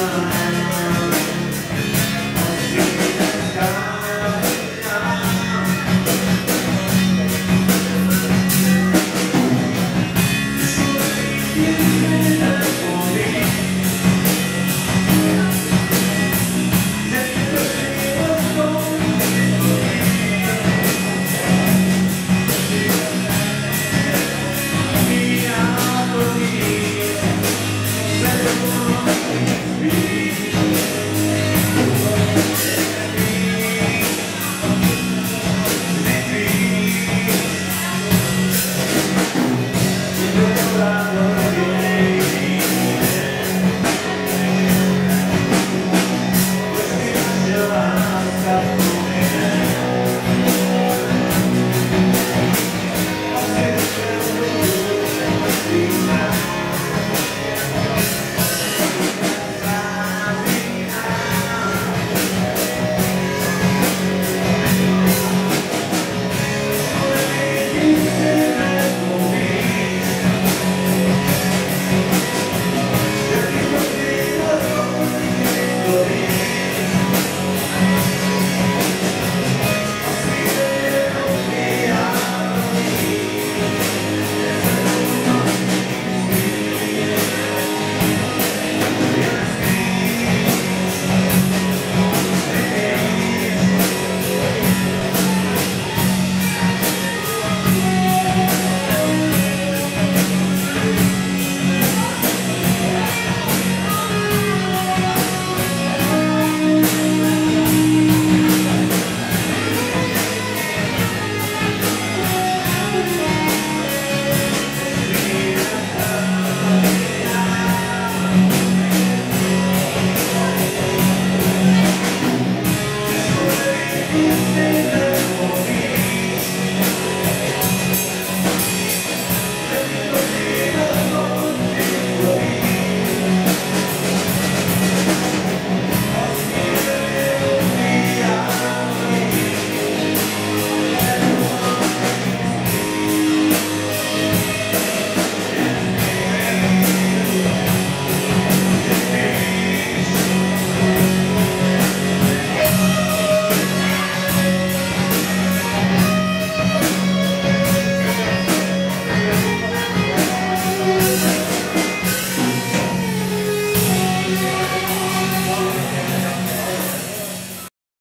time